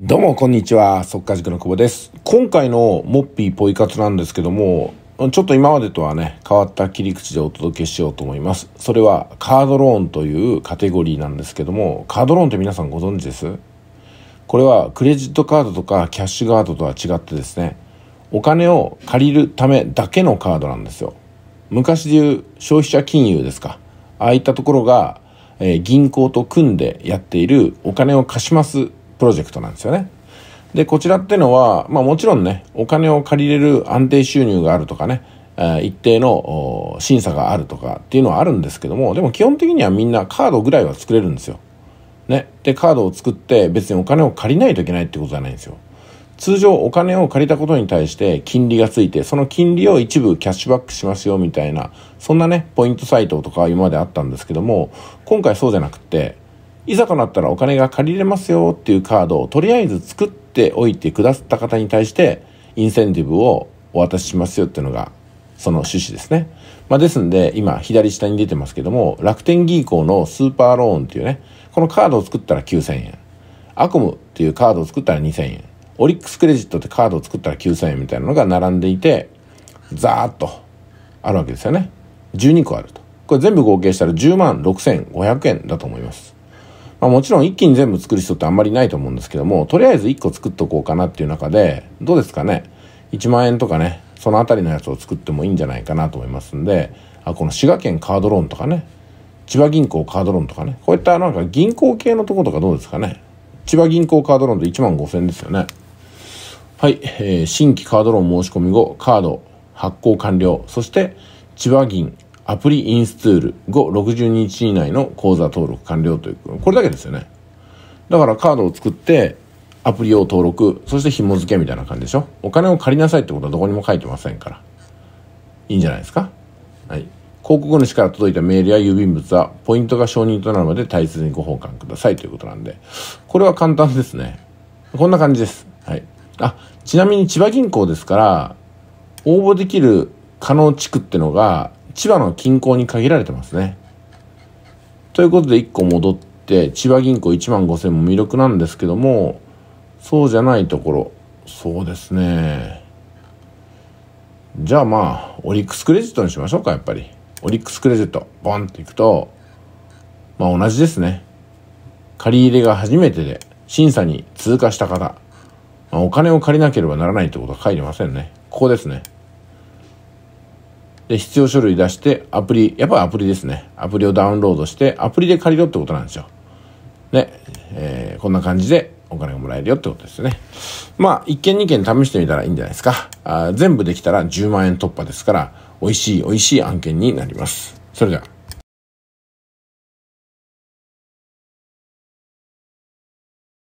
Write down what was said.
どうも、こんにちは。速稼塾の久保です。今回のモッピーポイ活なんですけども、ちょっと今までとはね、変わった切り口でお届けしようと思います。それは、カードローンというカテゴリーなんですけども、カードローンって皆さんご存知です？これは、クレジットカードとかキャッシュカードとは違ってですね、お金を借りるためだけのカードなんですよ。昔で言う消費者金融ですか。ああいったところが、えー、銀行と組んでやっているお金を貸しますプロジェクトなんですよね。で、こちらってのは、まあもちろんね、お金を借りれる安定収入があるとかね、一定の審査があるとかっていうのはあるんですけども、でも基本的にはみんなカードぐらいは作れるんですよ。ね。で、カードを作って別にお金を借りないといけないってことじゃないんですよ。通常お金を借りたことに対して金利がついて、その金利を一部キャッシュバックしますよみたいな、そんなね、ポイントサイトとかは今まであったんですけども、今回そうじゃなくて、いざとなったらお金が借りれますよっていうカードをとりあえず作っておいてくださった方に対してインセンティブをお渡ししますよっていうのがその趣旨ですね。まあ、ですんで今左下に出てますけども楽天銀行のスーパーローンっていうねこのカードを作ったら9000円。アコムっていうカードを作ったら2000円。オリックスクレジットってカードを作ったら9000円みたいなのが並んでいてザーッとあるわけですよね。12個あると。これ全部合計したら10万6500円だと思います。まあ、もちろん一気に全部作る人ってあんまりないと思うんですけども、とりあえず1個作っとこうかなっていう中で、どうですかね？1万円とかね、そのあたりのやつを作ってもいいんじゃないかなと思いますんで、あこの滋賀県カードローンとかね、千葉銀行カードローンとかね、こういったなんか銀行系のとことかどうですかね？千葉銀行カードローンで1万5000円ですよね。はい、えー、新規カードローン申し込み後、カード発行完了。そして、千葉銀アプリインストール後60日以内の口座登録完了という、これだけですよね。だからカードを作って、アプリを登録、そして紐付けみたいな感じでしょ。お金を借りなさいってことはどこにも書いてませんから。いいんじゃないですか？はい。広告主から届いたメールや郵便物は、ポイントが承認となるまで大切にご保管くださいということなんで、これは簡単ですね。こんな感じです。はい。あ、ちなみに千葉銀行ですから、応募できる可能地区ってのが、千葉の近郊に限られてますね。ということで1個戻って千葉銀行1万5000も魅力なんですけどもそうじゃないところ。そうですね。じゃあまあオリックスクレジットにしましょうかやっぱり。オリックスクレジット。ボンっていくとまあ同じですね。借り入れが初めてで審査に通過した方、まあ、お金を借りなければならないってことは書いてませんね。ここですね。で、必要書類出して、アプリ、やっぱりアプリですね。アプリをダウンロードして、アプリで借りろってことなんですよ。で、えー、こんな感じでお金がもらえるよってことですね。まあ、1件2件試してみたらいいんじゃないですか。あ全部できたら10万円突破ですから、美味しい美味しい案件になります。それでは。